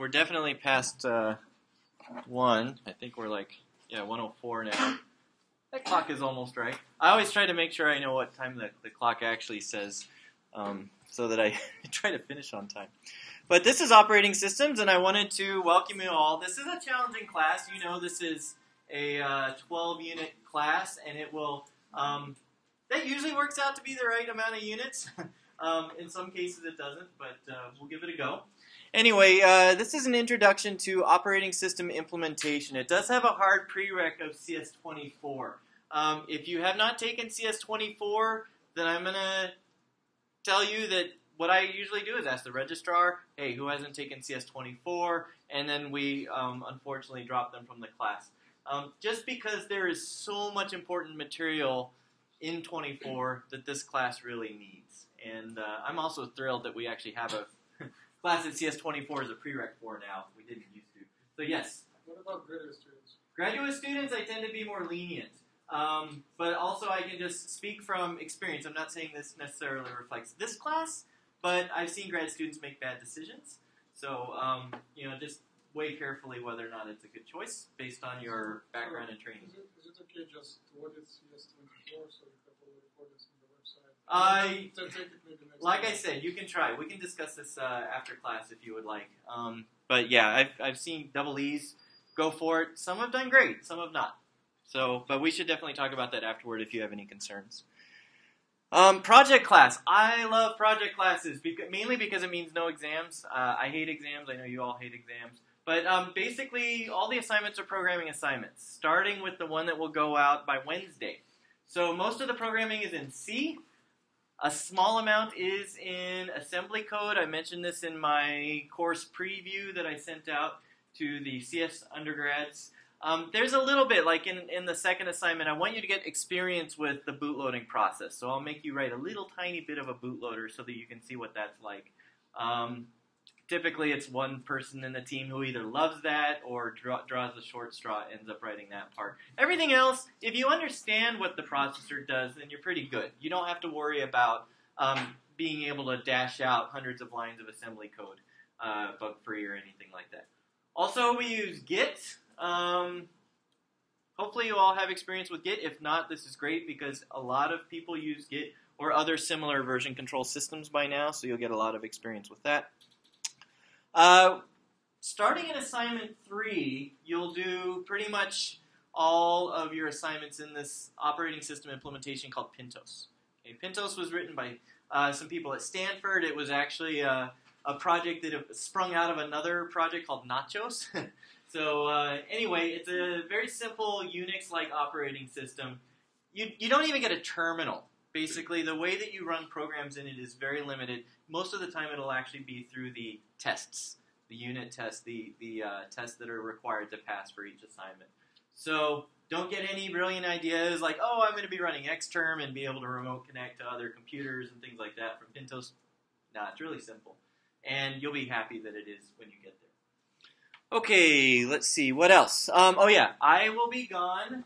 we're definitely past uh, one. I think we're like yeah 104 now. That clock is almost right. I always try to make sure I know what time the, the clock actually says, um, so that I try to finish on time. But this is operating systems, and I wanted to welcome you all. This is a challenging class. You know, this is a uh, 12 unit class, and it will. Um, that usually works out to be the right amount of units. um, in some cases, it doesn't, but uh, we'll give it a go. Anyway, uh, this is an introduction to operating system implementation. It does have a hard prereq of CS24. Um, if you have not taken CS24, then I'm going to tell you that what I usually do is ask the registrar, hey, who hasn't taken CS24? And then we um, unfortunately drop them from the class. Um, just because there is so much important material in 24 that this class really needs. And uh, I'm also thrilled that we actually have a class at CS24 is a prereq for now. We didn't used to. So yes. What about graduate students? Graduate students, I tend to be more lenient. Um, but also, I can just speak from experience. I'm not saying this necessarily reflects this class, but I've seen grad students make bad decisions. So, um, you know, just weigh carefully whether or not it's a good choice based on your background and training. Is it, is it okay just to audit CS24 so you have all the recordings on the website? I- Then take it maybe next Like. I said, you can try. We can discuss this uh, after class if you would like. Um, but yeah, I've, I've seen double E's go for it. Some have done great, some have not. So, but we should definitely talk about that afterward if you have any concerns. Um, project class. I love project classes because, mainly because it means no exams. Uh, I hate exams. I know you all hate exams. But um, basically, all the assignments are programming assignments, starting with the one that will go out by Wednesday. So most of the programming is in C. A small amount is in assembly code. I mentioned this in my course preview that I sent out to the CS undergrads. Um, there's a little bit, like in, in the second assignment, I want you to get experience with the bootloading process. So I'll make you write a little tiny bit of a bootloader so that you can see what that's like. Um, typically, it's one person in the team who either loves that or draw, draws the short straw, ends up writing that part. Everything else, if you understand what the processor does, then you're pretty good. You don't have to worry about um, being able to dash out hundreds of lines of assembly code uh, bug free or anything like that. Also, we use Git. Um, hopefully, you all have experience with Git. If not, this is great because a lot of people use Git or other similar version control systems by now, so you'll get a lot of experience with that. Uh, starting in assignment three, you'll do pretty much all of your assignments in this operating system implementation called Pintos. Okay, Pintos was written by uh, some people at Stanford. It was actually a, a project that sprung out of another project called Nachos. so uh, anyway, it's a very simple Unix-like operating system. You, you don't even get a terminal. Basically, the way that you run programs in it is very limited. Most of the time, it'll actually be through the tests, the unit tests, the, the uh, tests that are required to pass for each assignment. So don't get any brilliant ideas like, oh, I'm going to be running Xterm and be able to remote connect to other computers and things like that from Pintos. No, it's really simple. And you'll be happy that it is when you get there. Okay, let's see. What else? Um, oh, yeah. I will be gone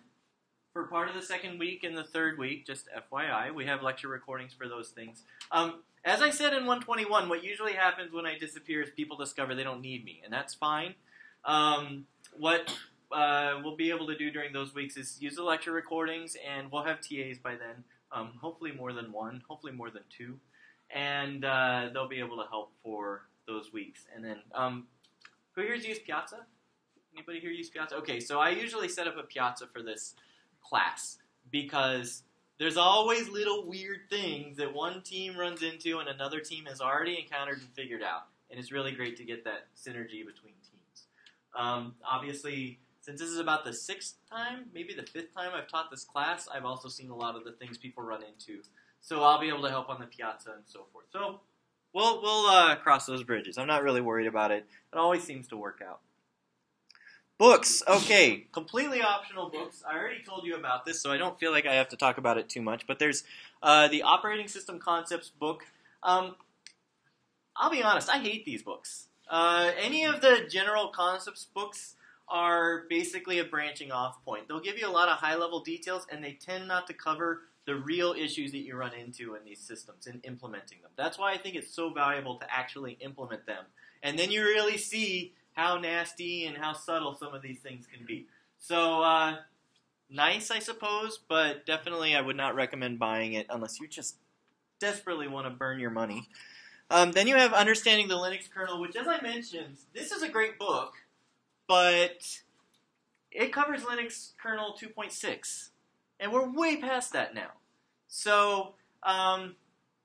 for part of the second week and the third week, just FYI. We have lecture recordings for those things. Um, as I said in 121, what usually happens when I disappear is people discover they don't need me, and that's fine. Um, what uh, we'll be able to do during those weeks is use the lecture recordings, and we'll have TAs by then. Um, hopefully more than one, hopefully more than two, and uh, they'll be able to help for those weeks. And then, um, who here's used Piazza? Anybody here use Piazza? Okay, so I usually set up a Piazza for this class because there's always little weird things that one team runs into and another team has already encountered and figured out, and it's really great to get that synergy between teams. Um, obviously, since this is about the sixth time, maybe the fifth time I've taught this class, I've also seen a lot of the things people run into. So I'll be able to help on the piazza and so forth. So we'll we'll uh, cross those bridges. I'm not really worried about it. It always seems to work out. Books, okay, completely optional books. I already told you about this, so I don't feel like I have to talk about it too much. But there's uh, the operating system concepts book. Um, I'll be honest, I hate these books. Uh, any of the general concepts books are basically a branching off point. They'll give you a lot of high level details, and they tend not to cover the real issues that you run into in these systems and implementing them. That's why I think it's so valuable to actually implement them. And then you really see how nasty and how subtle some of these things can be. So, uh, nice, I suppose, but definitely I would not recommend buying it unless you just desperately want to burn your money. Um, then you have Understanding the Linux Kernel, which, as I mentioned, this is a great book, but it covers Linux kernel 2.6, and we're way past that now. So, um,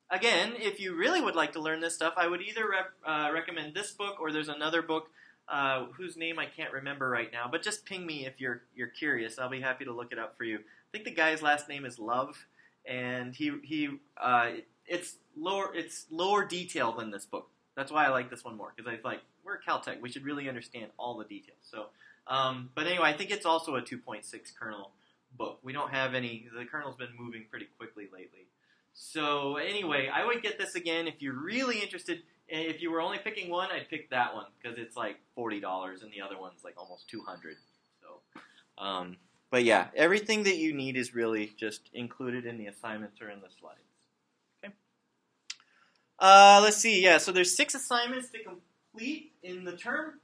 again, if you really would like to learn this stuff, I would either rep, uh, recommend this book or there's another book uh, whose name I can't remember right now. But just ping me if you're you're curious. I'll be happy to look it up for you. I think the guy's last name is Love, and he he uh, it's lower it's lower detail than this book. That's why I like this one more because I like we're Caltech. We should really understand all the details. So, um, but anyway, I think it's also a 2.6 kernel book. We don't have any. The kernel's been moving pretty quickly lately. So anyway, I would get this again if you're really interested. If you were only picking one, I'd pick that one because it's like forty dollars, and the other one's like almost two hundred. So, um, but yeah, everything that you need is really just included in the assignments or in the slides. Okay. Uh, let's see. Yeah, so there's six assignments to complete in the term.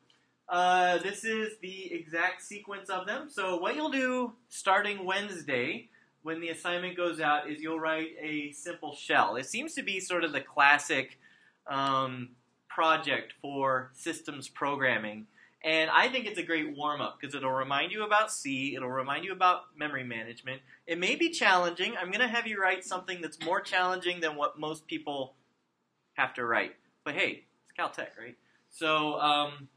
Uh, this is the exact sequence of them. So what you'll do starting Wednesday when the assignment goes out is you'll write a simple shell. It seems to be sort of the classic um, project for systems programming. And I think it's a great warm up because it'll remind you about C, it'll remind you about memory management. It may be challenging. I'm going to have you write something that's more challenging than what most people have to write. But hey, it's Caltech, right? So um,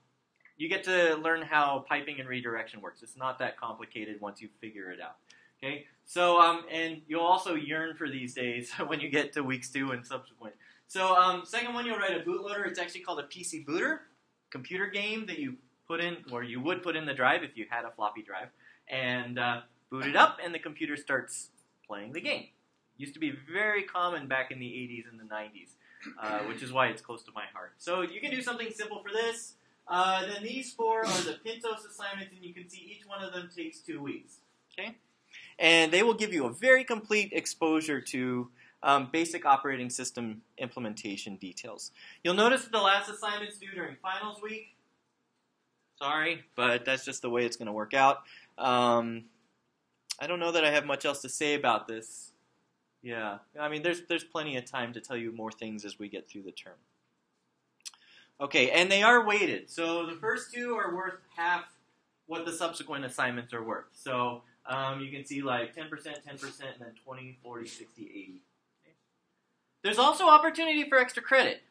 you get to learn how piping and redirection works. It's not that complicated once you figure it out. Okay, so um, and you'll also yearn for these days when you get to weeks two and subsequent. So um, second one, you'll write a bootloader. It's actually called a PC booter, computer game that you put in, or you would put in the drive if you had a floppy drive, and uh, boot it up, and the computer starts playing the game. Used to be very common back in the 80s and the 90s, uh, which is why it's close to my heart. So you can do something simple for this. Uh, then these four are the Pintos assignments, and you can see each one of them takes two weeks. Okay, and they will give you a very complete exposure to um, basic operating system implementation details. You'll notice that the last assignment's due during finals week. Sorry, but that's just the way it's going to work out. Um, I don't know that I have much else to say about this. Yeah, I mean, there's there's plenty of time to tell you more things as we get through the term. Okay, and they are weighted. So the first two are worth half what the subsequent assignments are worth. So um, you can see like 10%, 10%, and then 20, 40, 60, 80. There's also opportunity for extra credit.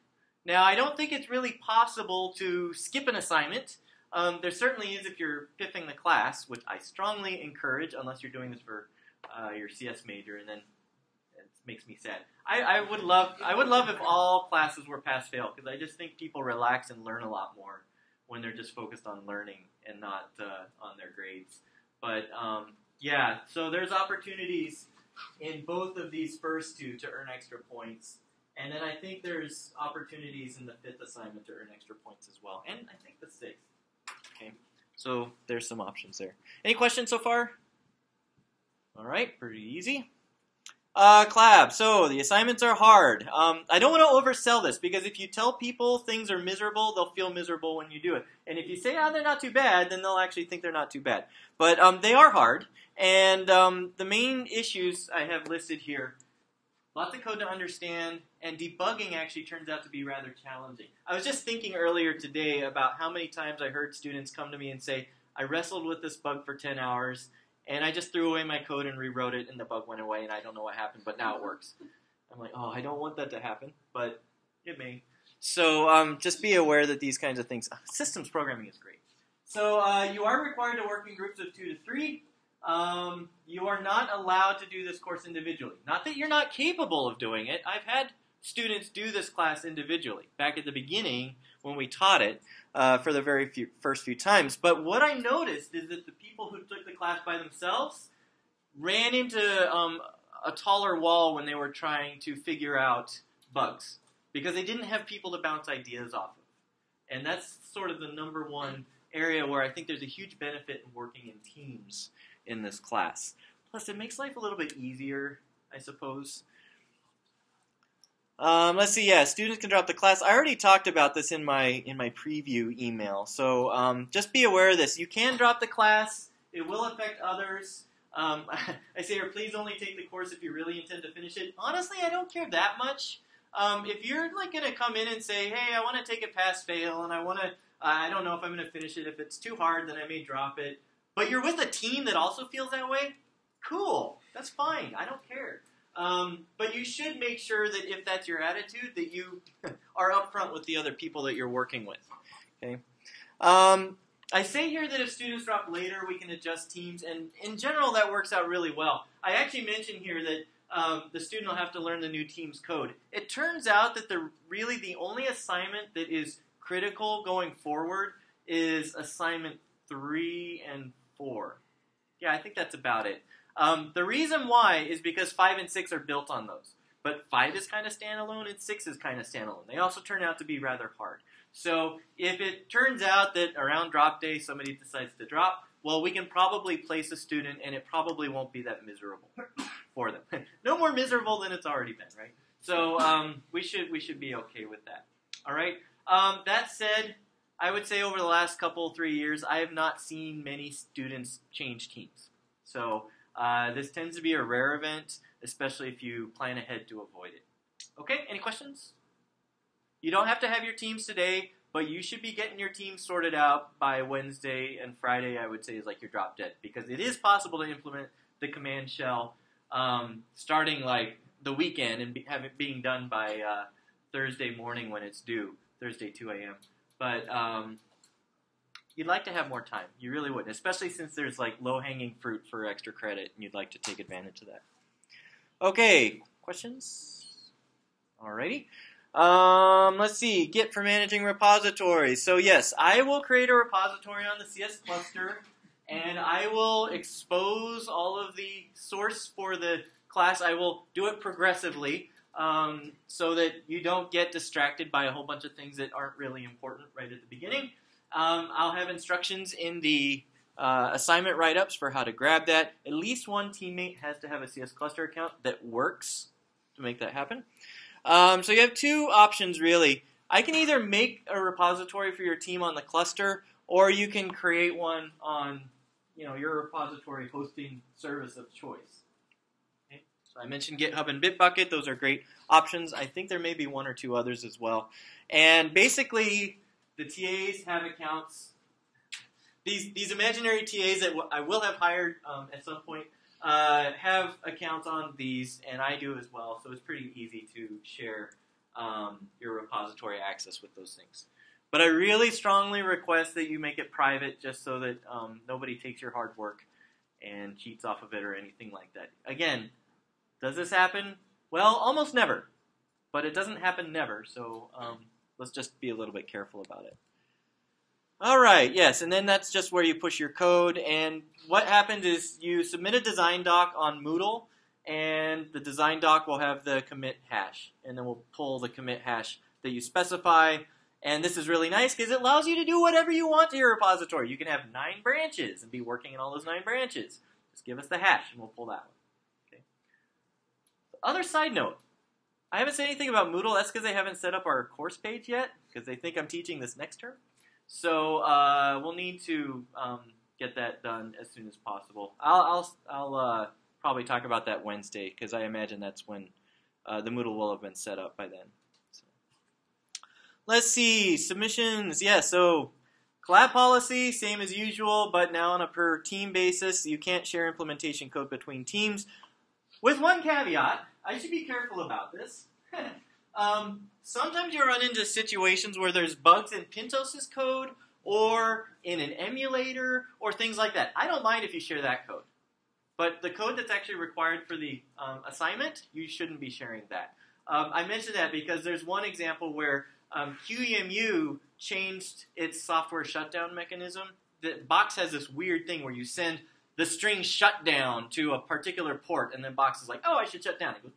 Now, I don't think it's really possible to skip an assignment. Um, there certainly is if you're piffing the class, which I strongly encourage, unless you're doing this for uh, your CS major, and then it makes me sad. I, I would love I would love if all classes were pass fail because I just think people relax and learn a lot more when they're just focused on learning and not uh, on their grades. But um, yeah, so there's opportunities in both of these first two to earn extra points. And then I think there's opportunities in the fifth assignment to earn extra points as well. And I think the sixth. Okay. So there's some options there. Any questions so far? All right, pretty easy. Uh, Clab, so the assignments are hard. Um, I don't want to oversell this because if you tell people things are miserable, they'll feel miserable when you do it. And if you say, oh, they're not too bad, then they'll actually think they're not too bad. But um, they are hard. And um, the main issues I have listed here lots of code to understand, and debugging actually turns out to be rather challenging. I was just thinking earlier today about how many times I heard students come to me and say, I wrestled with this bug for 10 hours and I just threw away my code and rewrote it, and the bug went away, and I don't know what happened, but now it works. I'm like, oh, I don't want that to happen, but it may. So um, just be aware that these kinds of things, systems programming is great. So uh, you are required to work in groups of two to three. Um, you are not allowed to do this course individually. Not that you're not capable of doing it. I've had students do this class individually. Back at the beginning, when we taught it, uh, for the very few, first few times. But what I noticed is that the people who took the class by themselves ran into um, a taller wall when they were trying to figure out bugs because they didn't have people to bounce ideas off of. And that's sort of the number one area where I think there's a huge benefit in working in teams in this class. Plus, it makes life a little bit easier, I suppose. Um, let's see. Yeah, students can drop the class. I already talked about this in my in my preview email. So um, just be aware of this. You can drop the class. It will affect others. Um, I say, or please only take the course if you really intend to finish it. Honestly, I don't care that much. Um, if you're like going to come in and say, "Hey, I want to take a pass fail, and I want to," I don't know if I'm going to finish it. If it's too hard, then I may drop it. But you're with a team that also feels that way. Cool, that's fine. I don't care. Um, but you should make sure that if that's your attitude, that you are upfront with the other people that you're working with. Okay. Um, I say here that if students drop later, we can adjust teams, and in general, that works out really well. I actually mentioned here that um, the student will have to learn the new team's code. It turns out that the really the only assignment that is critical going forward is assignment three and four. Yeah, I think that's about it. Um, the reason why is because five and six are built on those, but five is kind of standalone and six is kind of standalone. They also turn out to be rather hard. So if it turns out that around drop day somebody decides to drop, well, we can probably place a student and it probably won't be that miserable for them. no more miserable than it's already been, right? So um, we should we should be okay with that. All right. Um, that said, I would say over the last couple three years, I have not seen many students change teams. So uh, this tends to be a rare event, especially if you plan ahead to avoid it. Okay. Any questions? You don't have to have your teams today, but you should be getting your team sorted out by Wednesday and Friday. I would say is like your drop dead because it is possible to implement the command shell um, starting like the weekend and be, have it being done by uh, Thursday morning when it's due, Thursday 2 a.m. But um, you'd like to have more time. You really would, especially since there's like low hanging fruit for extra credit, and you'd like to take advantage of that. Okay, questions? Alrighty. Um, let's see, Git for managing repositories. So yes, I will create a repository on the CS cluster, and I will expose all of the source for the class. I will do it progressively um, so that you don't get distracted by a whole bunch of things that aren't really important right at the beginning. Um, I'll have instructions in the uh, assignment write-ups for how to grab that. At least one teammate has to have a CS cluster account that works to make that happen. Um, so you have two options really. I can either make a repository for your team on the cluster, or you can create one on you know your repository hosting service of choice. So I mentioned GitHub and Bitbucket; those are great options. I think there may be one or two others as well. And basically, the TAs have accounts. These these imaginary TAs that I will have hired um, at some point uh, have accounts on these, and I do as well. So it's pretty easy to share um, your repository access with those things. But I really strongly request that you make it private, just so that um, nobody takes your hard work and cheats off of it or anything like that. Again, does this happen? Well, almost never, but it doesn't happen never. So um, let's just be a little bit careful about it. All right, yes, and then that's just where you push your code. And what happens is you submit a design doc on Moodle, and the design doc will have the commit hash, and then we'll pull the commit hash that you specify. And this is really nice because it allows you to do whatever you want to your repository. You can have nine branches and be working in all those nine branches. Just give us the hash, and we'll pull that one. Okay. Other side note, I haven't said anything about Moodle. That's because they haven't set up our course page yet, because they think I'm teaching this next term. So uh, we'll need to um, get that done as soon as possible. I'll I'll, I'll uh, probably talk about that Wednesday because I imagine that's when uh, the Moodle will have been set up by then. So. Let's see submissions. Yeah, so collab policy same as usual, but now on a per team basis. You can't share implementation code between teams. With one caveat, I should be careful about this. Um, sometimes you run into situations where there's bugs in Pintos's code or in an emulator or things like that. I don't mind if you share that code. But the code that's actually required for the um, assignment, you shouldn't be sharing that. Um, I mentioned that because there's one example where um, QEMU changed its software shutdown mechanism. The Bochs has this weird thing where you send the string shutdown to a particular port, and then Bochs is like, "Oh, I should shut down." It goes,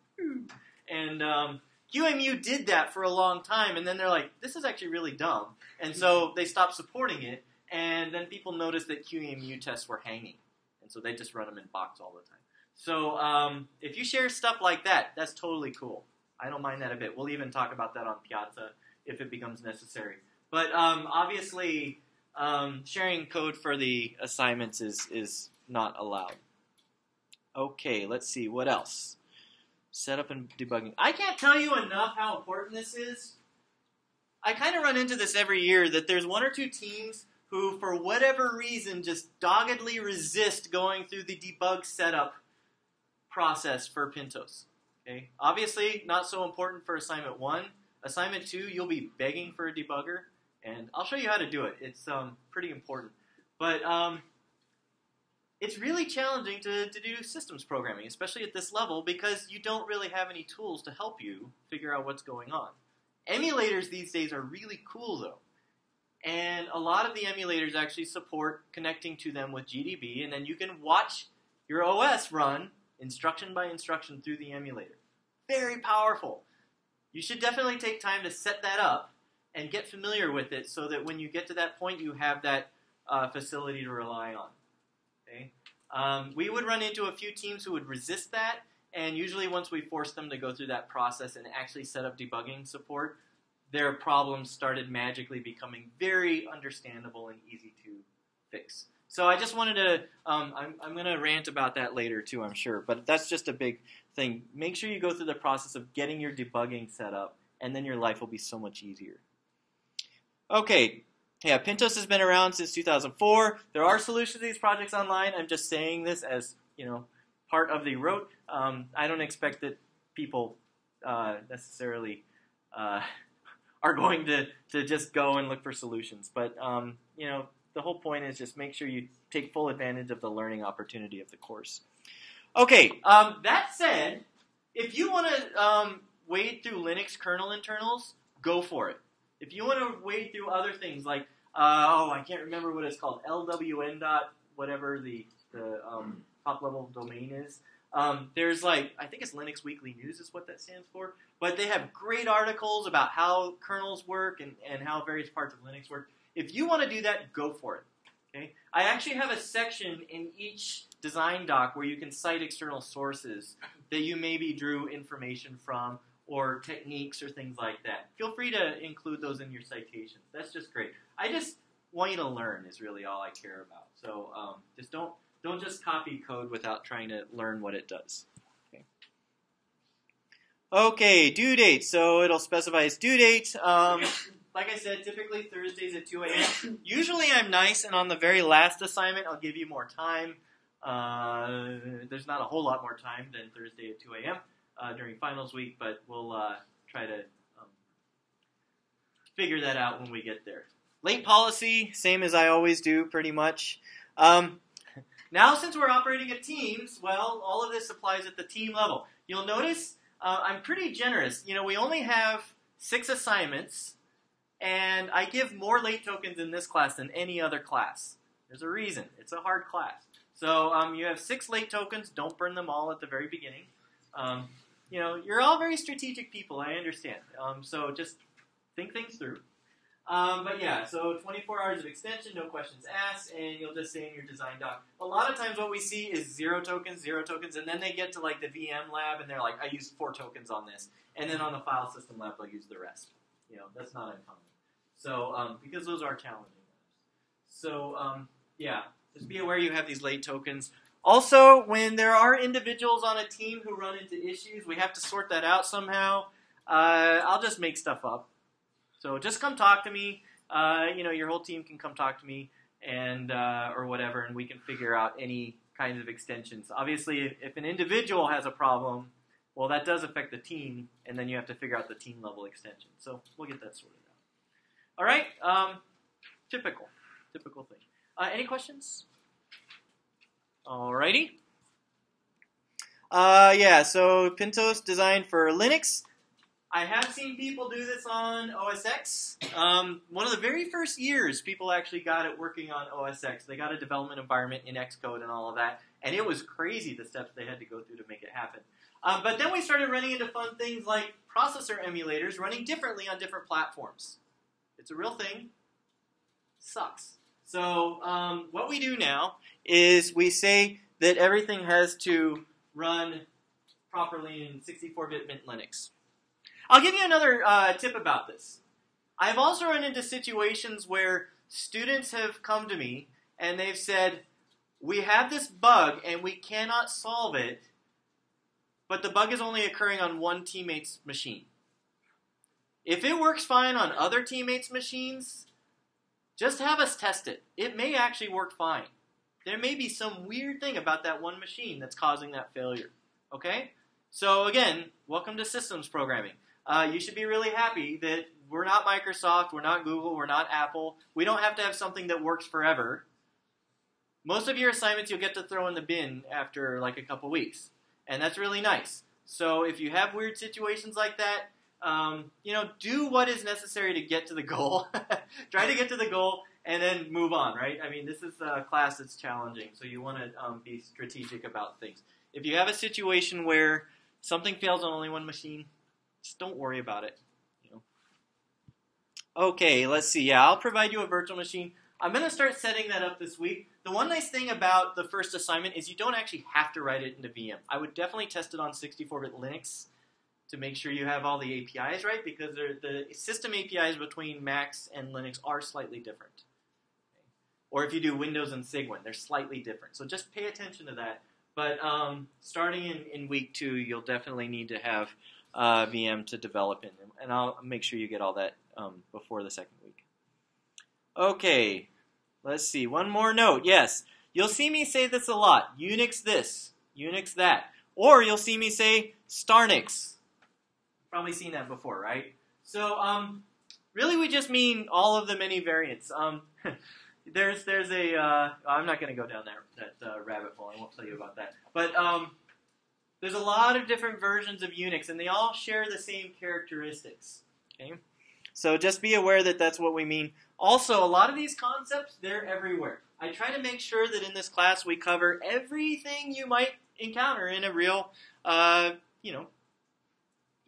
and um, QEMU did that for a long time, and then they're like, this is actually really dumb. And so they stopped supporting it, and then people noticed that QEMU tests were hanging. And so they just run them in Bochs all the time. So um, if you share stuff like that, that's totally cool. I don't mind that a bit. We'll even talk about that on Piazza if it becomes necessary. But um, obviously, um, sharing code for the assignments is, is not allowed. Okay, let's see. What else? Setup and debugging. I can't tell you enough how important this is. I kind of run into this every year that there's one or two teams who, for whatever reason, just doggedly resist going through the debug setup process for Pintos. Okay, obviously not so important for assignment one. Assignment two, you'll be begging for a debugger, and I'll show you how to do it. It's um, pretty important, but um, it's really challenging to, to do systems programming, especially at this level, because you don't really have any tools to help you figure out what's going on. Emulators these days are really cool though. And a lot of the emulators actually support connecting to them with GDB, and then you can watch your OS run instruction by instruction through the emulator. Very powerful. You should definitely take time to set that up and get familiar with it so that when you get to that point, you have that uh, facility to rely on. Um, we would run into a few teams who would resist that, and usually once we forced them to go through that process and actually set up debugging support, their problems started magically becoming very understandable and easy to fix. So I just wanted to, um, I'm, I'm going to rant about that later too, I'm sure, but that's just a big thing. Make sure you go through the process of getting your debugging set up, and then your life will be so much easier. Okay, yeah, Pintos has been around since 2004. There are solutions to these projects online. I'm just saying this as, you know, part of the rote. Um, I don't expect that people uh, necessarily uh, are going to, to just go and look for solutions. But, um, you know, the whole point is just make sure you take full advantage of the learning opportunity of the course. Okay, um, that said, if you want to um, wade through Linux kernel internals, go for it. If you want to wade through other things like, uh, oh, I can't remember what it's called, LWN dot whatever the, the um, top level domain is, um, there's like, I think it's Linux Weekly News is what that stands for, but they have great articles about how kernels work and, and how various parts of Linux work. If you want to do that, go for it. Okay? I actually have a section in each design doc where you can cite external sources that you maybe drew information from or techniques or things like that. Feel free to include those in your citations. That's just great. I just want you to learn is really all I care about. So um, just don't don't just copy code without trying to learn what it does. Okay. Okay, due date. So it'll specify its due date. Um, like I said, typically Thursdays at 2 a.m. Usually I'm nice, and on the very last assignment, I'll give you more time. Uh, there's not a whole lot more time than Thursday at 2 a.m. Uh, during finals week, but we'll uh, try to um, figure that out when we get there. Late policy, same as I always do, pretty much. Um, now, since we're operating at teams, well, all of this applies at the team level. You'll notice uh, I'm pretty generous. You know, we only have six assignments, and I give more late tokens in this class than any other class. There's a reason. It's a hard class. So um, you have six late tokens. Don't burn them all at the very beginning. Um, you know, you're all very strategic people. I understand. Um, so just think things through. Um, but yeah, so 24 hours of extension, no questions asked, and you'll just say in your design doc. A lot of times what we see is zero tokens, zero tokens, and then they get to like the VM lab and they're like, I used four tokens on this. And then on the file system lab, they'll use the rest. You know, that's not uncommon. So, um, because those are challenging. So, um, yeah, just be aware you have these late tokens. Also, when there are individuals on a team who run into issues, we have to sort that out somehow. Uh, I'll just make stuff up. So just come talk to me. Uh, you know, your whole team can come talk to me and uh, or whatever, and we can figure out any kinds of extensions. Obviously, if, an individual has a problem, well, that does affect the team, and then you have to figure out the team level extension. So we'll get that sorted out. All right, um, typical, typical thing. Uh, any questions? Alrighty. Uh, yeah, so Pintos designed for Linux. I have seen people do this on OS X. Um, one of the very first years, people actually got it working on OS X. They got a development environment in Xcode and all of that, and it was crazy the steps they had to go through to make it happen. Um, but then we started running into fun things like processor emulators running differently on different platforms. It's a real thing. Sucks. So um, what we do now is we say that everything has to run properly in 64-bit Mint Linux. I'll give you another uh, tip about this. I've also run into situations where students have come to me and they've said, We have this bug and we cannot solve it, but the bug is only occurring on one teammate's machine. If it works fine on other teammates' machines, just have us test it. It may actually work fine. There may be some weird thing about that one machine that's causing that failure. Okay? So, again, welcome to systems programming. Uh, you should be really happy that we're not Microsoft, we're not Google, we're not Apple. We don't have to have something that works forever. Most of your assignments you'll get to throw in the bin after like a couple weeks, and that's really nice. So if you have weird situations like that, um, you know, do what is necessary to get to the goal. Try to get to the goal and then move on, right? I mean, this is a class that's challenging, so you want to um, be strategic about things. If you have a situation where something fails on only one machine, just don't worry about it. You know. Okay, let's see. Yeah, I'll provide you a virtual machine. I'm going to start setting that up this week. The one nice thing about the first assignment is you don't actually have to write it into VM. I would definitely test it on 64-bit Linux to make sure you have all the APIs right because the system APIs between Macs and Linux are slightly different. Or if you do Windows and Cygwin, they're slightly different. So just pay attention to that. But um, starting in, in week two, you'll definitely need to have uh, VM to develop in, and I'll make sure you get all that um, before the second week. Okay, let's see. One more note. Yes, you'll see me say this a lot. Unix this, Unix that, or you'll see me say Starnix. Probably seen that before, right? So, um, really, we just mean all of the many variants. Um, there's there's a uh, I'm not going to go down that that uh, rabbit hole. I won't tell you about that. But um, there's a lot of different versions of Unix, and they all share the same characteristics. Okay, so just be aware that that's what we mean. Also, a lot of these concepts they're everywhere. I try to make sure that in this class we cover everything you might encounter in a real, uh, you know,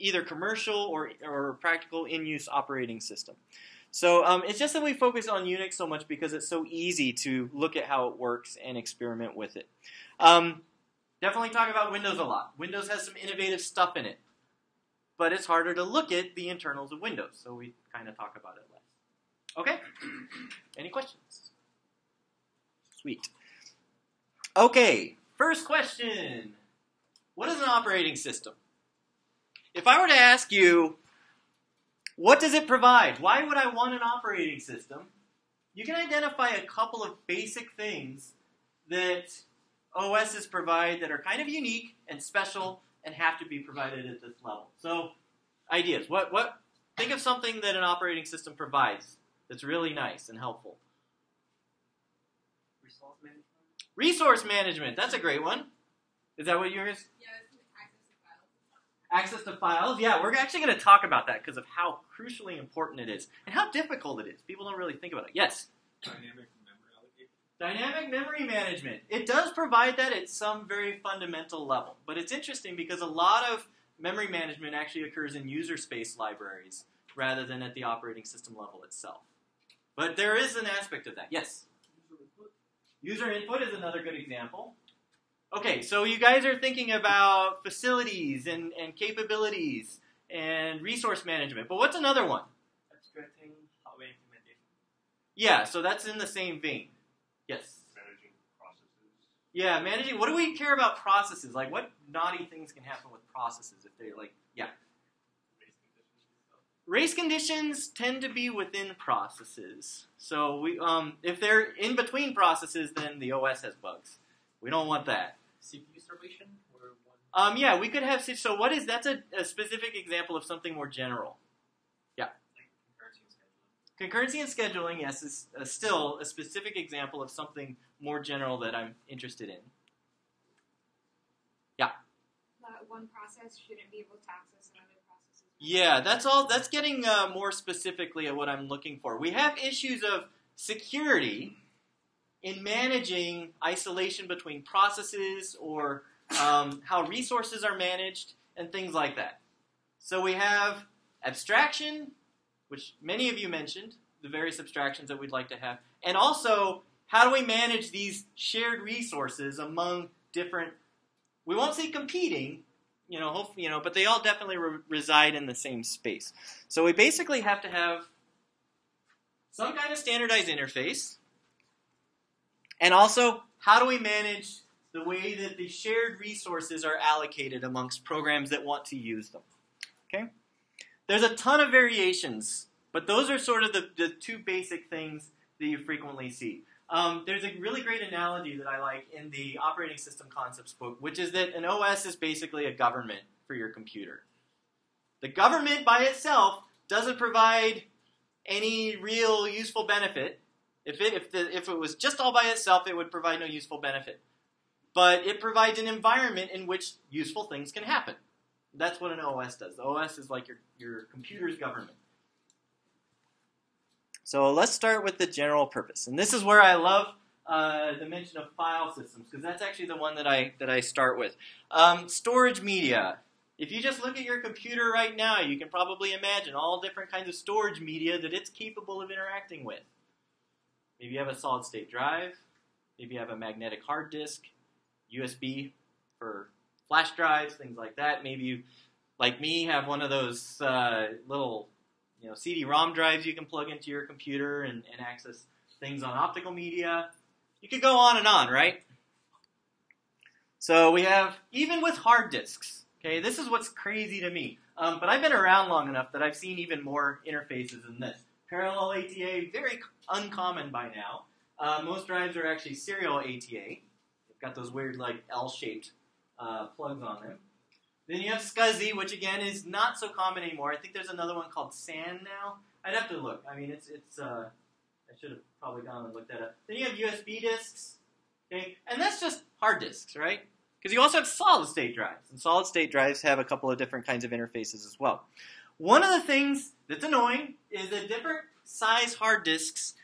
either commercial or or practical in-use operating system. So um, it's just that we focus on Unix so much because it's so easy to look at how it works and experiment with it. Um, definitely talk about Windows a lot. Windows has some innovative stuff in it, but it's harder to look at the internals of Windows, so we kind of talk about it less. Okay? Any questions? Sweet. Okay, first question. What is an operating system? If I were to ask you, what does it provide? Why would I want an operating system? You can identify a couple of basic things that OSs provide that are kind of unique and special and have to be provided at this level. So, ideas. What what think of something that an operating system provides that's really nice and helpful. Resource management. Resource management. That's a great one. Is that what yours? Yeah, access to files. Access to files. Yeah, we're actually going to talk about that because of how crucially important it is and how difficult it is. People don't really think about it. Yes. Dynamic memory allocation. Dynamic memory management. It does provide that at some very fundamental level. But it's interesting because a lot of memory management actually occurs in user space libraries rather than at the operating system level itself. But there is an aspect of that. Yes? User input is another good example. Okay, so you guys are thinking about facilities and, and capabilities and resource management. But what's another one? Abstracting hardware implementation. Yeah, so that's in the same vein. Yes. managing processes. Yeah, managing. What do we care about processes? Like, what naughty things can happen with processes if they're like, yeah. Race conditions. Race conditions tend to be within processes. So we, um, if they're in between processes, then the OS has bugs. We don't want that. CPU starvation or one. Um, yeah, we could have. So what is that's a, a specific example of something more general. Like concurrency and scheduling. Concurrency and scheduling, yes, is uh, still a specific example of something more general that I'm interested in. Yeah. That one process shouldn't be able to access another process. Yeah, that's all. That's getting uh, more specifically at what I'm looking for. We have issues of security in managing isolation between processes or um, how resources are managed and things like that. So we have abstraction, which many of you mentioned, the various abstractions that we'd like to have, and also how do we manage these shared resources among different. We won't say competing, you know, hope, you know, but they all definitely re- reside in the same space. So we basically have to have some kind of standardized interface, and also how do we manage the way that the shared resources are allocated amongst programs that want to use them. Okay, there's a ton of variations, but those are sort of the, the two basic things that you frequently see. Um, there's a really great analogy that I like in the operating system concepts book, which is that an OS is basically a government for your computer. The government by itself doesn't provide any real useful benefit. If it, if, the, if it was just all by itself, it would provide no useful benefit. But it provides an environment in which useful things can happen. That's what an OS does. The OS is like your, your computer's government. So let's start with the general purpose, and this is where I love uh, the mention of file systems because that's actually the one that I that I start with. Um, storage media. If you just look at your computer right now, you can probably imagine all different kinds of storage media that it's capable of interacting with. Maybe you have a solid state drive. Maybe you have a magnetic hard disk, USB for flash drives, things like that. Maybe you, like me, have one of those uh, little you know, CD-ROM drives you can plug into your computer and, and access things on optical media. You could go on and on, right? So we have, even with hard disks, okay, this is what's crazy to me. Um, but I've been around long enough that I've seen even more interfaces than this. Parallel ATA, very uncommon by now. Uh, most drives are actually serial ATA. They've got those weird, like, L-shaped uh, plugs on them. Then you have SCSI, which again is not so common anymore. I think there's another one called SAN now. I'd have to look. I mean, it's it's. Uh, I should have probably gone and looked that up. Then you have USB disks, okay, and that's just hard disks, right? Because you also have solid state drives, and solid state drives have a couple of different kinds of interfaces as well. One of the things that's annoying is that different size hard disks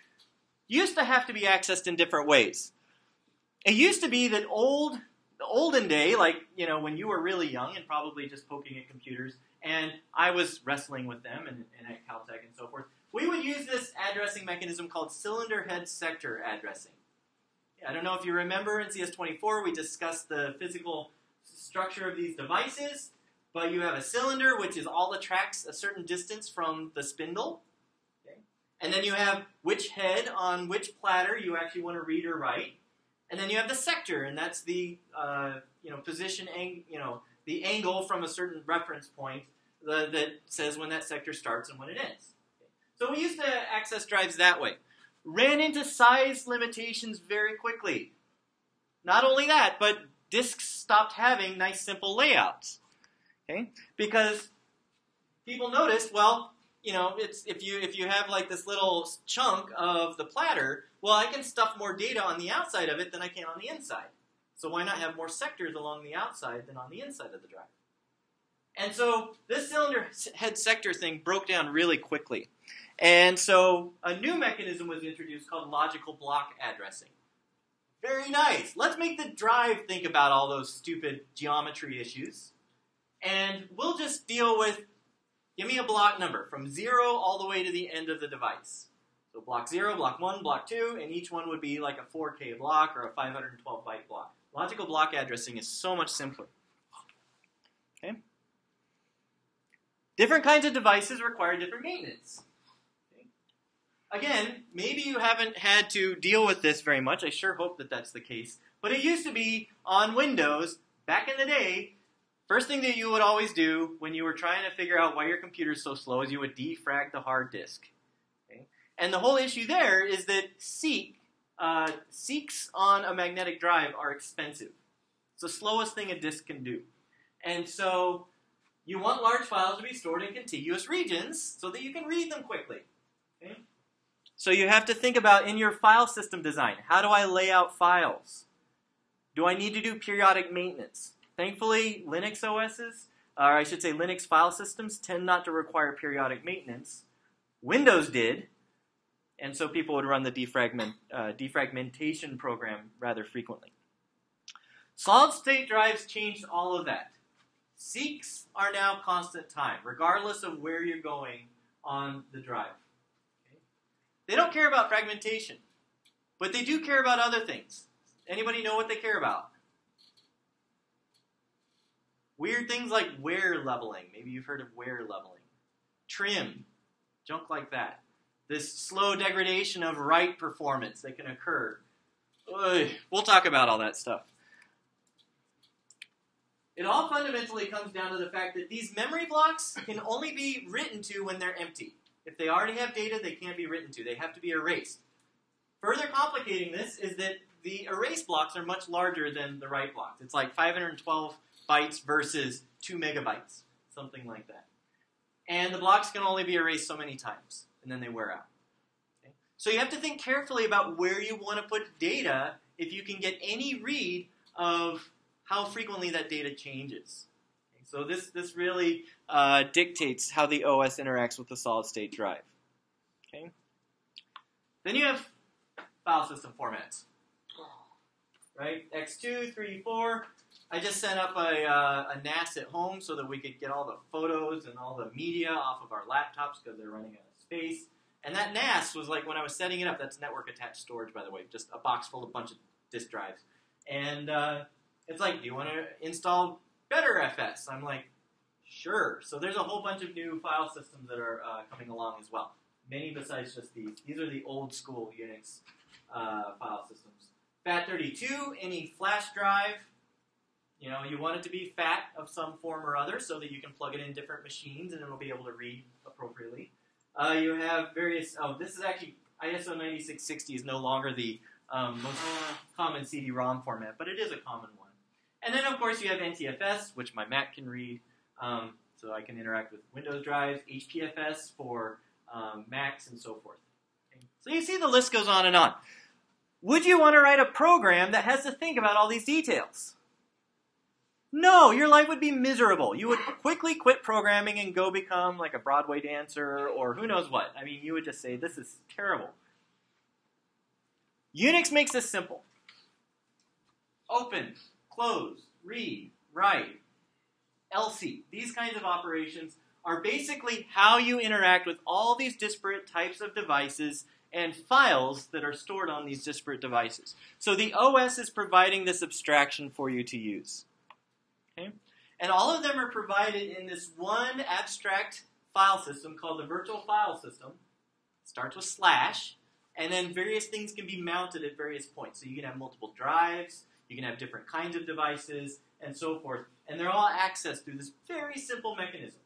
used to have to be accessed in different ways. It used to be that old the olden day, like, you know, when you were really young and probably just poking at computers, and I was wrestling with them and, and at Caltech and so forth, we would use this addressing mechanism called cylinder head sector addressing. I don't know if you remember in CS24 we discussed the physical structure of these devices, but you have a cylinder which is all the tracks a certain distance from the spindle. Okay? And then you have which head on which platter you actually want to read or write. And then you have the sector, and that's the uh, you know position, ang- you know the angle from a certain reference point the, that says when that sector starts and when it ends. So we used to access drives that way. Ran into size limitations very quickly. Not only that, but disks stopped having nice simple layouts. Okay, because people noticed, well, you know, it's if you if you have like this little chunk of the platter, well, I can stuff more data on the outside of it than I can on the inside. So why not have more sectors along the outside than on the inside of the drive? And so this cylinder head sector thing broke down really quickly. And so a new mechanism was introduced called logical block addressing. Very nice. Let's make the drive think about all those stupid geometry issues. And we'll just deal with give me a block number from zero all the way to the end of the device. So block 0, block 1, block 2, and each one would be like a 4K block or a 512 byte block. Logical block addressing is so much simpler. Okay? Different kinds of devices require different maintenance. Again, maybe you haven't had to deal with this very much. I sure hope that that's the case. But it used to be on Windows, back in the day, first thing that you would always do when you were trying to figure out why your computer is so slow is you would defrag the hard disk. And the whole issue there is that seek uh, seeks on a magnetic drive are expensive. It's the slowest thing a disk can do. And so you want large files to be stored in contiguous regions so that you can read them quickly. Okay? So you have to think about in your file system design, how do I lay out files? Do I need to do periodic maintenance? Thankfully, Linux OSs, or I should say Linux file systems, tend not to require periodic maintenance. Windows did, and so people would run the defragment, uh, defragmentation program rather frequently. Solid state drives changed all of that. Seeks are now constant time, regardless of where you're going on the drive. Okay? They don't care about fragmentation, but they do care about other things. Anybody know what they care about? Weird things like wear leveling. Maybe you've heard of wear leveling. Trim, junk like that. This slow degradation of write performance that can occur. Ugh, we'll talk about all that stuff. It all fundamentally comes down to the fact that these memory blocks can only be written to when they're empty. If they already have data, they can't be written to. They have to be erased. Further complicating this is that the erase blocks are much larger than the write blocks. It's like 512 bytes versus 2 megabytes, something like that. And the blocks can only be erased so many times, and then they wear out. Okay? So you have to think carefully about where you want to put data if you can get any read of how frequently that data changes. Okay? So this, this really uh, dictates how the OS interacts with the solid state drive. Okay? Then you have file system formats. Right? ext2, 3, 4. I just set up a, uh, a NAS at home so that we could get all the photos and all the media off of our laptops because they're running out of space. And that NAS was like when I was setting it up, that's network attached storage, by the way, just a box full of a bunch of disk drives. And uh, it's like, do you want to install Btrfs? I'm like, sure. So there's a whole bunch of new file systems that are uh, coming along as well. Many besides just these. These are the old school Unix uh, file systems. FAT32, any flash drive, you know, you want it to be fat of some form or other so that you can plug it in different machines and it'll be able to read appropriately. Uh, you have various, oh, this is actually, ISO 9660 is no longer the um, most common CD-ROM format, but it is a common one. And then, of course, you have NTFS, which my Mac can read, um, so I can interact with Windows drives, HPFS for um, Macs, and so forth. Okay. So you see the list goes on and on. Would you want to write a program that has to think about all these details? No, your life would be miserable. You would quickly quit programming and go become like a Broadway dancer or who knows what. I mean, you would just say, this is terrible. Unix makes this simple open, close, read, write, lseek. These kinds of operations are basically how you interact with all these disparate types of devices and files that are stored on these disparate devices. So the OS is providing this abstraction for you to use. And all of them are provided in this one abstract file system called the virtual file system. It starts with slash, and then various things can be mounted at various points. So you can have multiple drives, you can have different kinds of devices, and so forth. And they're all accessed through this very simple mechanism.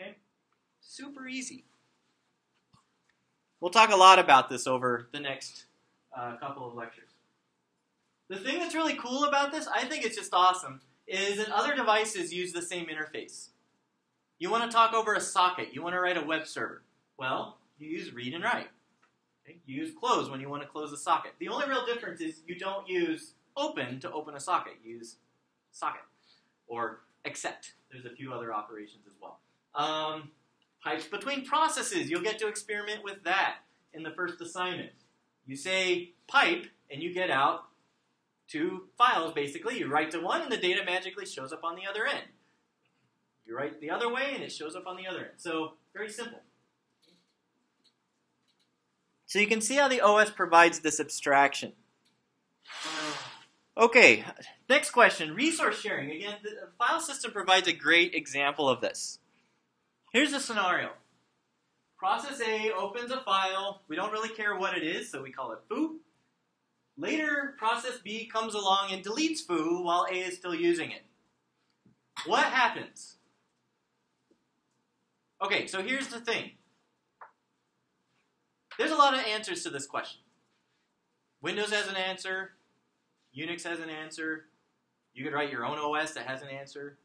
Okay? Super easy. We'll talk a lot about this over the next uh, couple of lectures. The thing that's really cool about this, I think it's just awesome, is that other devices use the same interface. You want to talk over a socket, you want to write a web server. Well, you use read and write. Okay? You use close when you want to close a socket. The only real difference is you don't use open to open a socket, you use socket or accept. There's a few other operations as well. Um, pipes between processes, you'll get to experiment with that in the first assignment. You say pipe, and you get out two files basically. You write to one, and the data magically shows up on the other end. You write the other way, and it shows up on the other end. So, very simple. So, you can see how the OS provides this abstraction. Okay, next question resource sharing. Again, the file system provides a great example of this. Here's a scenario. Process A opens a file. We don't really care what it is, so we call it foo. Later, process B comes along and deletes foo while A is still using it. What happens? Okay, so here's the thing. There's a lot of answers to this question. Windows has an answer. Unix has an answer. You could write your own OS that has an answer.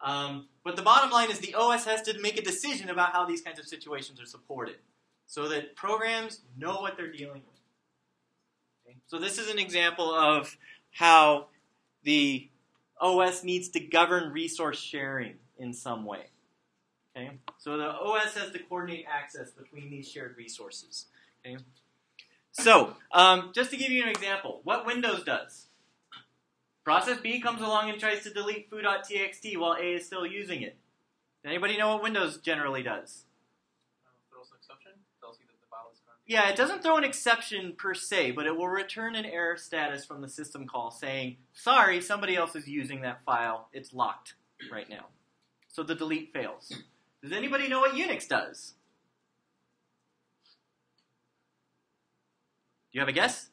Um, but the bottom line is the OS has to make a decision about how these kinds of situations are supported so that programs know what they're dealing with. So this is an example of how the OS needs to govern resource sharing in some way. Okay? So the OS has to coordinate access between these shared resources. Okay? So, um, just to give you an example, what Windows does. Process B comes along and tries to delete foo.txt while A is still using it. Does anybody know what Windows generally does? Uh, throws an exception, tells you that the file is currently Yeah, it doesn't throw an exception per se, but it will return an error status from the system call saying, sorry, somebody else is using that file. It's locked right now. So the delete fails. Does anybody know what Unix does? Do you have a guess?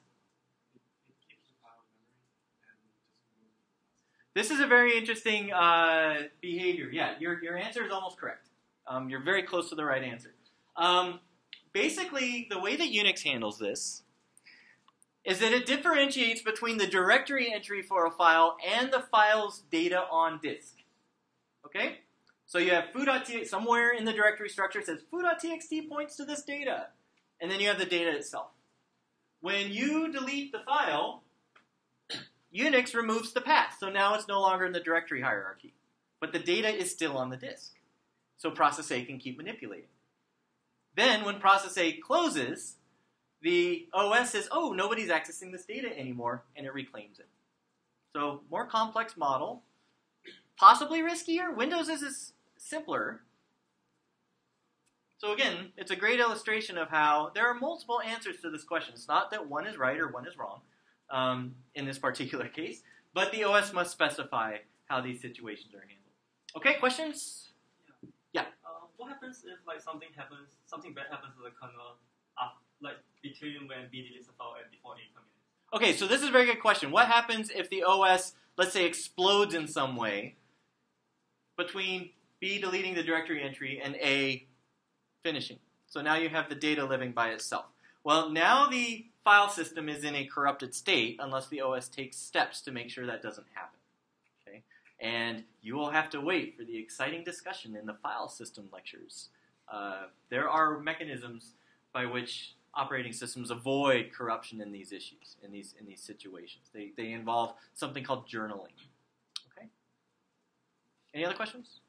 This is a very interesting uh, behavior. Yeah, your, your answer is almost correct. Um, you're very close to the right answer. Um, basically, the way that Unix handles this is that it differentiates between the directory entry for a file and the file's data on disk. Okay? So you have foo.txt, somewhere in the directory structure it says foo.txt points to this data. And then you have the data itself. When you delete the file, Unix removes the path. So now it's no longer in the directory hierarchy. But the data is still on the disk. So process A can keep manipulating. Then when process A closes, the OS says, oh, nobody's accessing this data anymore, and it reclaims it. So more complex model, possibly riskier. Windows is, simpler. So again, it's a great illustration of how there are multiple answers to this question. It's not that one is right or one is wrong um, in this particular case, but the OS must specify how these situations are handled. Okay, questions? What happens if like something happens, something bad happens to the kernel, uh, like between when B deletes the file and before A in? Okay, so this is a very good question. What happens if the OS, let's say, explodes in some way between B deleting the directory entry and A finishing? So now you have the data living by itself. Well, now the file system is in a corrupted state unless the OS takes steps to make sure that doesn't happen. And you will have to wait for the exciting discussion in the file system lectures. Uh, there are mechanisms by which operating systems avoid corruption in these issues, in these in these situations. They they involve something called journaling. Okay. Any other questions?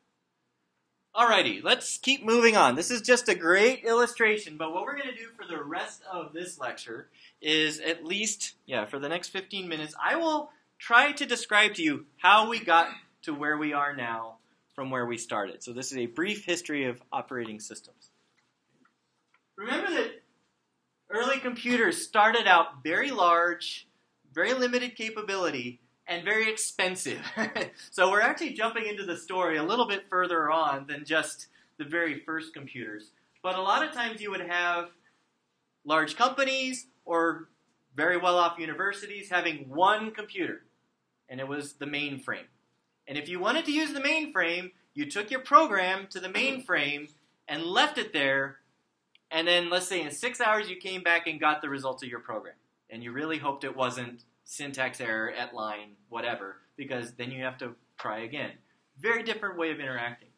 Alrighty, let's keep moving on. This is just a great illustration, but what we're going to do for the rest of this lecture is at least, yeah, for the next 15 minutes, I will try to describe to you how we got to where we are now from where we started. So this is a brief history of operating systems. Remember that early computers started out very large, very limited capability, and very expensive. so we're actually jumping into the story a little bit further on than just the very first computers. But a lot of times you would have large companies or very well off universities having one computer, and it was the mainframe. And if you wanted to use the mainframe, you took your program to the mainframe and left it there, and then let's say in six hours you came back and got the results of your program. And you really hoped it wasn't syntax error at line, whatever, because then you have to try again. Very different way of interacting.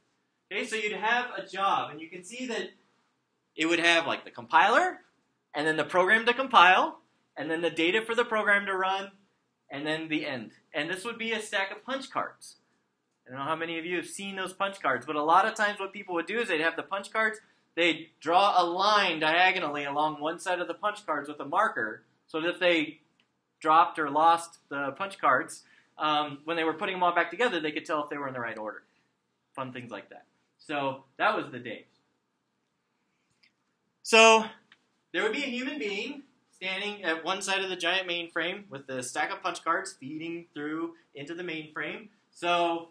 Okay, so you'd have a job, and you can see that it would have like the compiler, and then the program to compile, and then the data for the program to run, and then the end. And this would be a stack of punch cards. I don't know how many of you have seen those punch cards, but a lot of times what people would do is they'd have the punch cards, they'd draw a line diagonally along one side of the punch cards with a marker, so that if they dropped or lost the punch cards, um, when they were putting them all back together, they could tell if they were in the right order. Fun things like that. So that was the days. So there would be a human being standing at one side of the giant mainframe with the stack of punch cards feeding through into the mainframe. So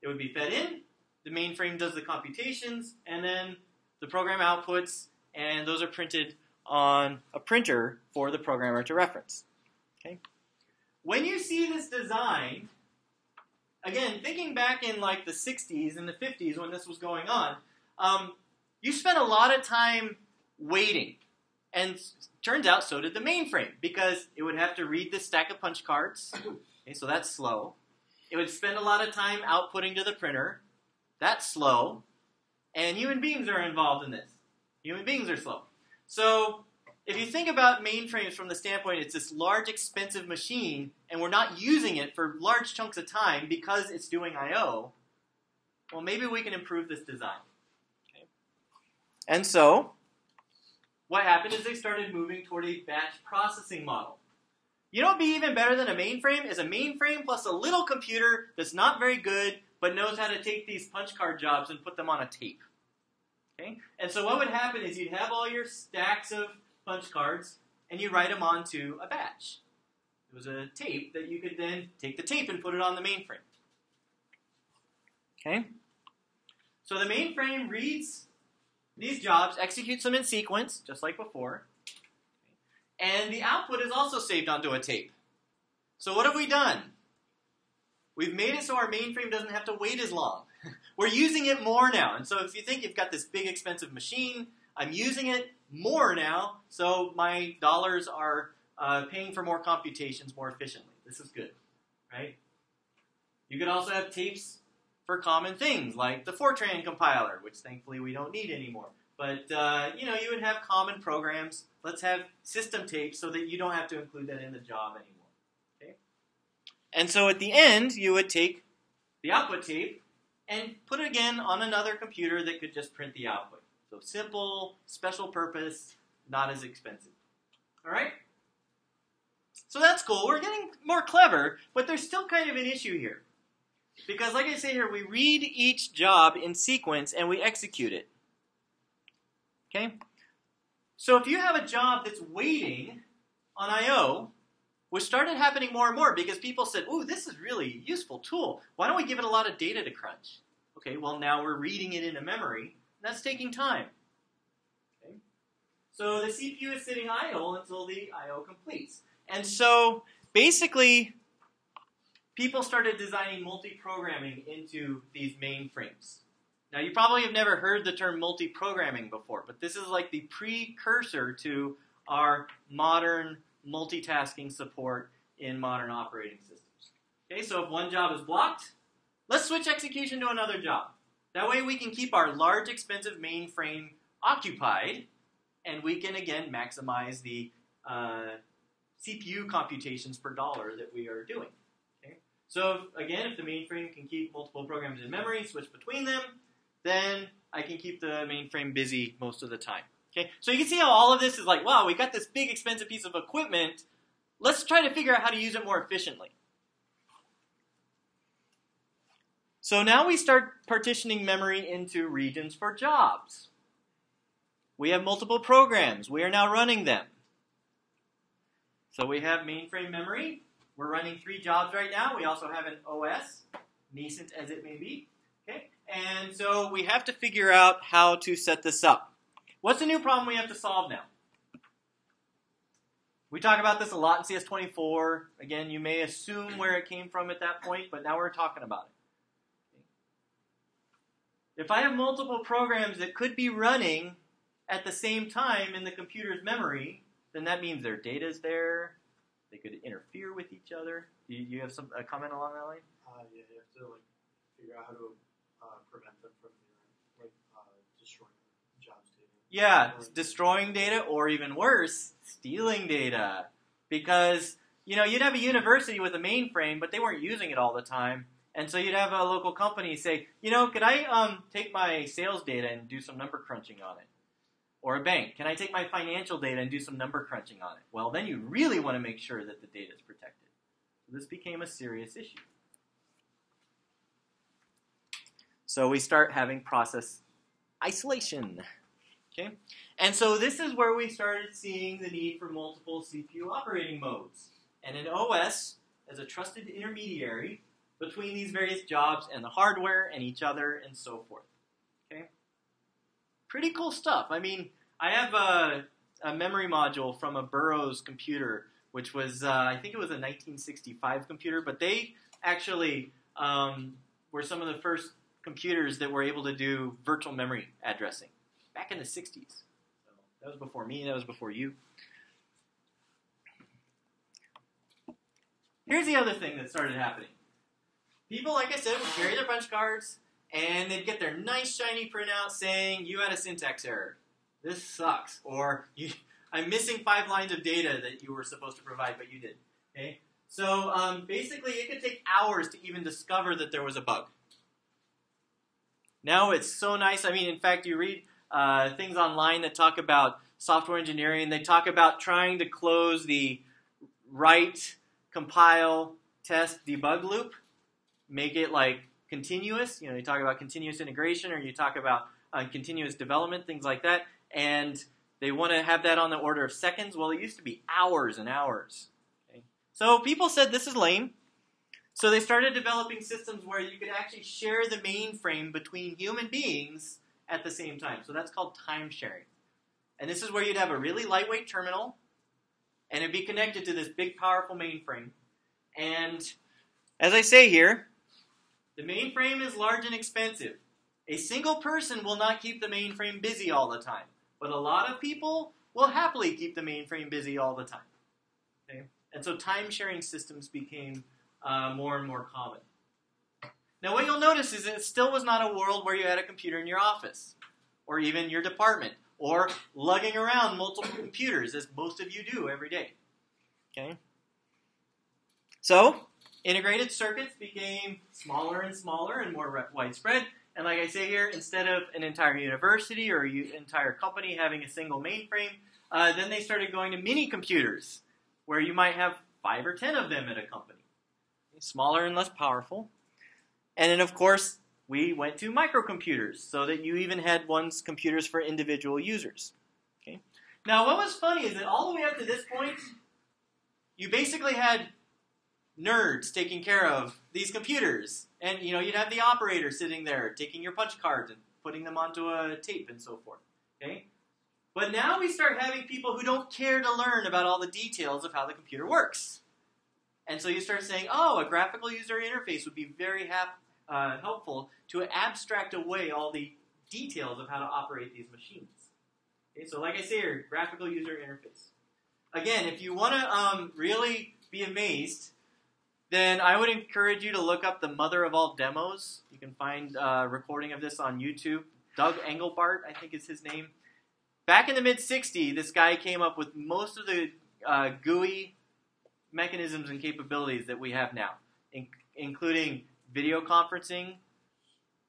it would be fed in, the mainframe does the computations, and then the program outputs, and those are printed on a printer for the programmer to reference. Okay? When you see this design, again, thinking back in like the 60s and the 50s when this was going on, um, you spent a lot of time waiting. And turns out so did the mainframe because it would have to read this stack of punch cards. Okay, so that's slow. It would spend a lot of time outputting to the printer. That's slow. And human beings are involved in this. Human beings are slow. So if you think about mainframes from the standpoint, it's this large, expensive machine, and we're not using it for large chunks of time because it's doing I/O. Well, maybe we can improve this design. Okay. And so, what happened is they started moving toward a batch processing model. You know what would be even better than a mainframe is a mainframe plus a little computer that's not very good but knows how to take these punch card jobs and put them on a tape. Okay? And so what would happen is you'd have all your stacks of punch cards and you write them onto a batch. It was a tape that you could then take the tape and put it on the mainframe. Okay? So the mainframe reads these jobs, executes them in sequence, just like before, and the output is also saved onto a tape. So what have we done? We've made it so our mainframe doesn't have to wait as long. We're using it more now. And so if you think you've got this big expensive machine, I'm using it more now, so my dollars are uh, paying for more computations more efficiently. This is good, right? You could also have tapes for common things like the Fortran compiler, which thankfully we don't need anymore. But uh, you know, you would have common programs. Let's have system tapes so that you don't have to include that in the job anymore. Okay? And so at the end, you would take the output tape and put it again on another computer that could just print the output. So simple, special purpose, not as expensive. All right? So that's cool. We're getting more clever, but there's still kind of an issue here. Because, like I say here, we read each job in sequence and we execute it. Okay? So if you have a job that's waiting on I.O., which started happening more and more because people said, ooh, this is really useful tool. Why don't we give it a lot of data to crunch? Okay, well, now we're reading it into memory. That's taking time. Okay? So the CPU is sitting idle until the I.O. completes. And so basically, people started designing multi-programming into these mainframes. Now, you probably have never heard the term multi-programming before, but this is like the precursor to our modern multitasking support in modern operating systems. Okay, so if one job is blocked, let's switch execution to another job. That way we can keep our large, expensive mainframe occupied, and we can again maximize the uh, CPU computations per dollar that we are doing. So again, if the mainframe can keep multiple programs in memory, switch between them, then I can keep the mainframe busy most of the time. Okay, so you can see how all of this is like, wow, we got this big expensive piece of equipment. Let's try to figure out how to use it more efficiently. So now we start partitioning memory into regions for jobs. We have multiple programs. We are now running them. So we have mainframe memory. We're running three jobs right now. We also have an OS, nascent as it may be. Okay, and so we have to figure out how to set this up. What's the new problem we have to solve now? We talk about this a lot in CS24. Again, you may assume where it came from at that point, but now we're talking about it. If I have multiple programs that could be running at the same time in the computer's memory, then that means their data is there. They could interfere with each other. Do you, you have some a comment along that line? Uh, yeah, you have to like figure out how to uh, prevent them from like uh, destroying jobs data. Yeah, destroying data, or even worse, stealing data. Because you know you'd have a university with a mainframe, but they weren't using it all the time, and so you'd have a local company say, you know, could I um, take my sales data and do some number crunching on it? Or a bank, can I take my financial data and do some number crunching on it? Well, then you really want to make sure that the data is protected. So this became a serious issue. So we start having process isolation. Okay? And so this is where we started seeing the need for multiple CPU operating modes. And an OS as a trusted intermediary between these various jobs and the hardware and each other and so forth. Pretty cool stuff. I mean, I have a, a memory module from a Burroughs computer, which was, uh, I think it was a 1965 computer, but they actually um, were some of the first computers that were able to do virtual memory addressing back in the 60s. So that was before me, that was before you. Here's the other thing that started happening. People, like I said, would carry their punch cards and they'd get their nice shiny printout saying, You had a syntax error. This sucks. Or I'm missing five lines of data that you were supposed to provide, but you did. Okay? So um, basically, it could take hours to even discover that there was a bug. Now it's so nice. I mean, in fact, you read uh, things online that talk about software engineering. They talk about trying to close the write, compile, test, debug loop, make it like continuous. You know, you talk about continuous integration, or you talk about uh, continuous development, things like that, and they want to have that on the order of seconds. Well, it used to be hours and hours. Okay? So people said this is lame. So they started developing systems where you could actually share the mainframe between human beings at the same time. So that's called time sharing. And this is where you'd have a really lightweight terminal, and it'd be connected to this big, powerful mainframe. And as I say here, the mainframe is large and expensive. A single person will not keep the mainframe busy all the time, but a lot of people will happily keep the mainframe busy all the time. Okay? And so time sharing systems became uh, more and more common. Now, what you'll notice is it still was not a world where you had a computer in your office, or even your department, or lugging around multiple computers, as most of you do every day. Okay? So, integrated circuits became smaller and smaller and more widespread. And like I say here, instead of an entire university or an entire company having a single mainframe, uh, then they started going to mini computers, where you might have five or ten of them at a company smaller and less powerful. And then, of course, we went to microcomputers so that you even had one's computers for individual users. Okay. Now, what was funny is that all the way up to this point, you basically had nerds taking care of these computers, and you know you'd have the operator sitting there taking your punch cards and putting them onto a tape and so forth. Okay. But now we start having people who don't care to learn about all the details of how the computer works. And so you start saying, oh, a graphical user interface would be very hap- uh, helpful to abstract away all the details of how to operate these machines. Okay, so like I say here, graphical user interface. Again, if you want to um, really be amazed, then I would encourage you to look up the mother of all demos. You can find a recording of this on YouTube. Doug Engelbart, I think is his name. Back in the mid 60s, this guy came up with most of the uh, GUI mechanisms and capabilities that we have now, in, including video conferencing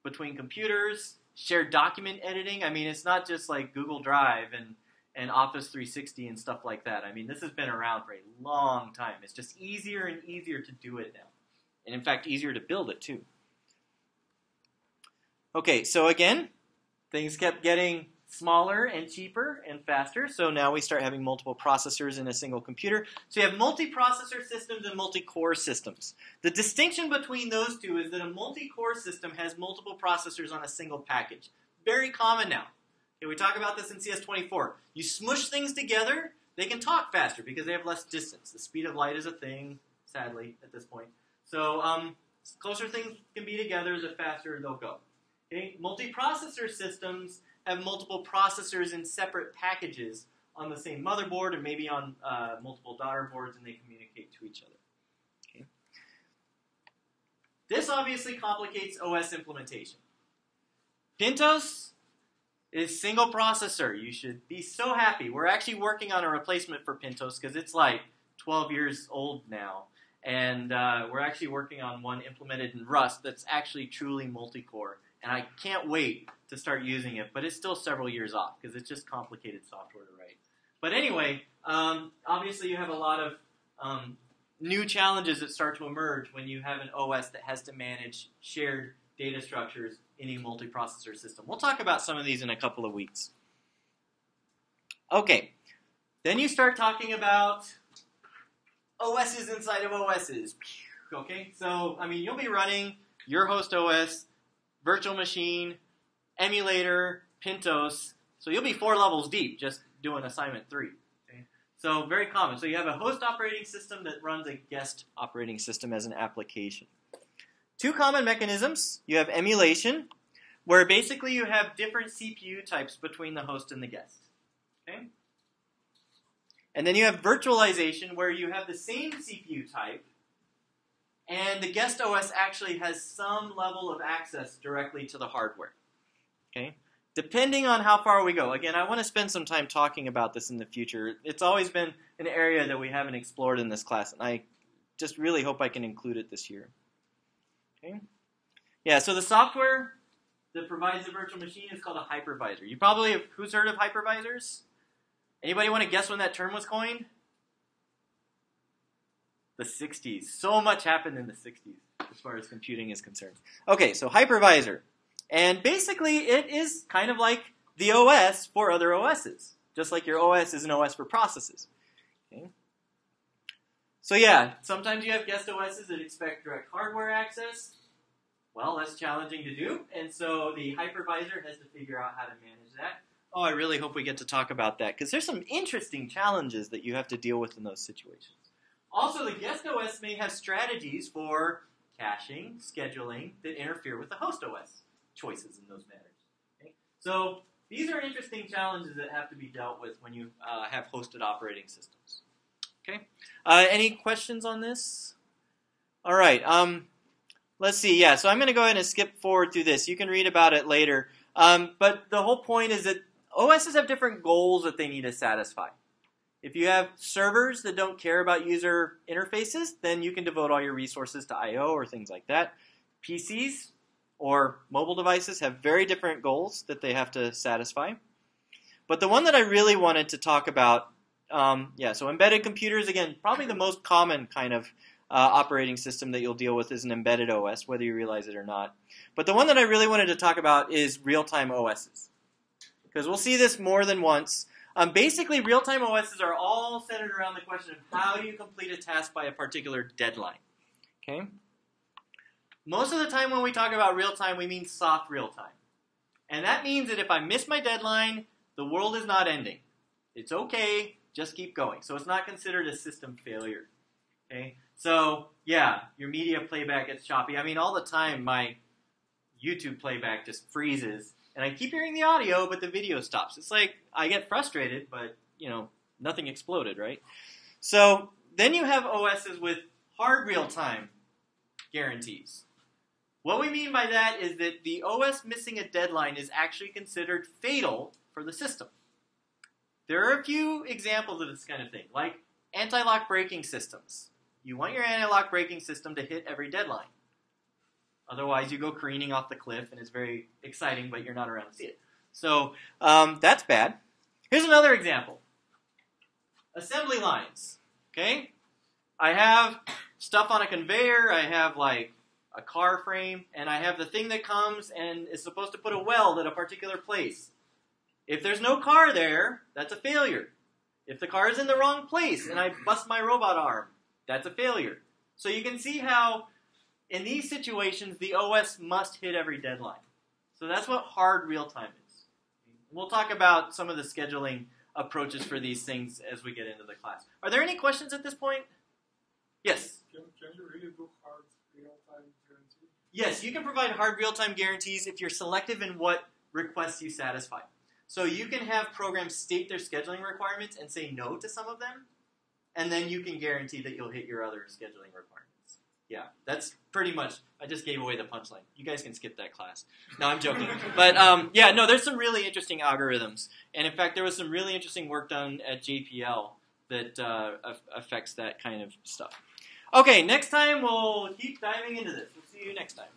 between computers, shared document editing. I mean, it's not just like Google Drive and, and Office 360 and stuff like that. I mean, this has been around for a long time. It's just easier and easier to do it now. And in fact, easier to build it too. Okay, so again, things kept getting smaller and cheaper and faster. So now we start having multiple processors in a single computer. So you have multi-processor systems and multi-core systems. The distinction between those two is that a multi-core system has multiple processors on a single package. Very common now. Okay, we talk about this in CS24. You smush things together, they can talk faster because they have less distance. The speed of light is a thing, sadly, at this point. So um, closer things can be together, the faster they'll go. Okay? Multi-processor systems have multiple processors in separate packages on the same motherboard and maybe on uh, multiple daughter boards and they communicate to each other. Okay. This obviously complicates OS implementation. Pintos is single processor. You should be so happy. We're actually working on a replacement for Pintos because it's like 12 years old now. And uh, we're actually working on one implemented in Rust that's actually truly multi-core and I can't wait to start using it. But it's still several years off because it's just complicated software to write. But anyway, um, obviously you have a lot of um, new challenges that start to emerge when you have an OS that has to manage shared data structures in a multiprocessor system. We'll talk about some of these in a couple of weeks. Okay, then you start talking about OSs inside of OSs. Okay, so I mean you'll be running your host OS virtual machine, emulator, Pintos. So you'll be four levels deep just doing assignment three. So very common. So you have a host operating system that runs a guest operating system as an application. Two common mechanisms. You have emulation, where basically you have different CPU types between the host and the guest. Okay? And then you have virtualization, where you have the same CPU type, and the guest OS actually has some level of access directly to the hardware. Okay? Depending on how far we go. Again, I want to spend some time talking about this in the future. It's always been an area that we haven't explored in this class, and I just really hope I can include it this year. Okay? Yeah, so the software that provides the virtual machine is called a hypervisor. You probably have, who's heard of hypervisors? Anybody want to guess when that term was coined? the 60s. So much happened in the 60s as far as computing is concerned. Okay, so hypervisor. And basically, it is kind of like the OS for other OSs, just like your OS is an OS for processes. So yeah, sometimes you have guest OSs that expect direct hardware access. Well, that's challenging to do, and so the hypervisor has to figure out how to manage that. Oh, I really hope we get to talk about that because there's some interesting challenges that you have to deal with in those situations. Also, the guest OS may have strategies for caching, scheduling that interfere with the host OS choices in those matters. Okay? So these are interesting challenges that have to be dealt with when you uh, have hosted operating systems. Okay. Uh, any questions on this? All right. Um, let's see. Yeah. So I'm going to go ahead and skip forward through this. You can read about it later. Um, but the whole point is that OSs have different goals that they need to satisfy. If you have servers that don't care about user interfaces, then you can devote all your resources to I/O or things like that. PCs or mobile devices have very different goals that they have to satisfy. But the one that I really wanted to talk about, um, yeah, so embedded computers, again, probably the most common kind of uh, operating system that you'll deal with is an embedded OS, whether you realize it or not. But the one that I really wanted to talk about is real time OSs. Because we'll see this more than once. Um, basically, real time OSs are all centered around the question of how do you complete a task by a particular deadline. Okay? Most of the time when we talk about real time, we mean soft real time. And that means that if I miss my deadline, the world is not ending. It's okay, just keep going. So it's not considered a system failure. Okay? So, yeah, your media playback gets choppy. I mean, all the time my YouTube playback just freezes, and I keep hearing the audio, but the video stops. It's like I get frustrated, but, you know, nothing exploded, right? So then you have OSs with hard real time guarantees. What we mean by that is that the OS missing a deadline is actually considered fatal for the system. There are a few examples of this kind of thing, like anti-lock braking systems. You want your anti-lock braking system to hit every deadline. Otherwise, you go careening off the cliff, and it's very exciting, but you're not around to see it. So um, that's bad. Here's another example: assembly lines. Okay, I have stuff on a conveyor. I have like a car frame, and I have the thing that comes and is supposed to put a weld at a particular place. If there's no car there, that's a failure. If the car is in the wrong place and I bust my robot arm, that's a failure. So you can see how, in these situations, the OS must hit every deadline. So that's what hard real time is. We'll talk about some of the scheduling approaches for these things as we get into the class. Are there any questions at this point? Yes. Can, can you really do hard real time guarantee? Yes, you can provide hard real time guarantees if you're selective in what requests you satisfy. So you can have programs state their scheduling requirements and say no to some of them, and then you can guarantee that you'll hit your other scheduling requirements. Yeah, that's pretty much. I just gave away the punchline. You guys can skip that class. No, I'm joking. but um, yeah, no, there's some really interesting algorithms, and in fact, there was some really interesting work done at JPL that uh, affects that kind of stuff. Okay, next time we'll keep diving into this. We'll see you next time.